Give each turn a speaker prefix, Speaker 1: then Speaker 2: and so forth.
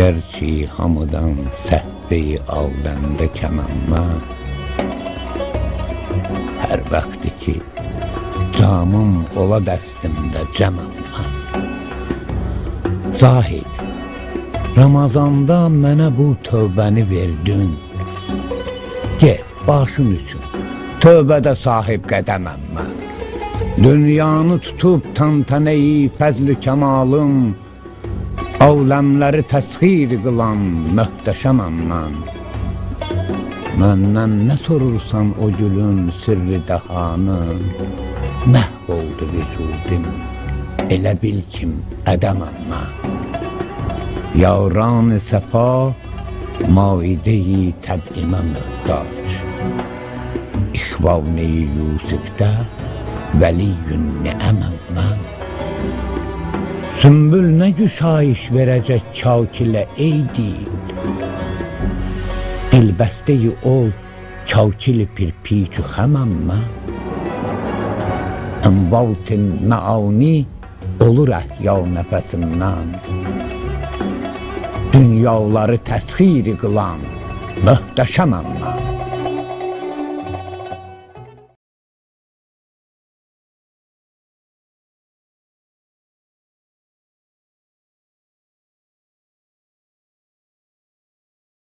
Speaker 1: Gerçi hamıdan səhvi aləmdə kəmənmə. Hər vaxtı ki camım ola dəstimdə cəmənmə. Zahid, Ramazanda mənə bu tövbəni verdin. Get, başım üçün, tövbədə sahib qədəməm mən Dünyanı tutub tantanəyi fəzlü kəmalım Aləmləri təsxir qılan möhtəşəməm mən Məndən nə sorursan o gülün sirri dəhanı? Məhv oldu vücudim Elə bil kim ədəməm mən Yaran-ı səfa Maideyi təbimə möhtac İxvavneyi Yusifdə Vəliyyün niəməm mən Sümbül nə güşayiş verəcək kakilə ey dil? Dilbəstəyi ol kakili pirpicü xəməm mən Ənvaltin məani olur əhya nəfəsimdən Dünyaları təsxiri qılan möhtəşəməm mən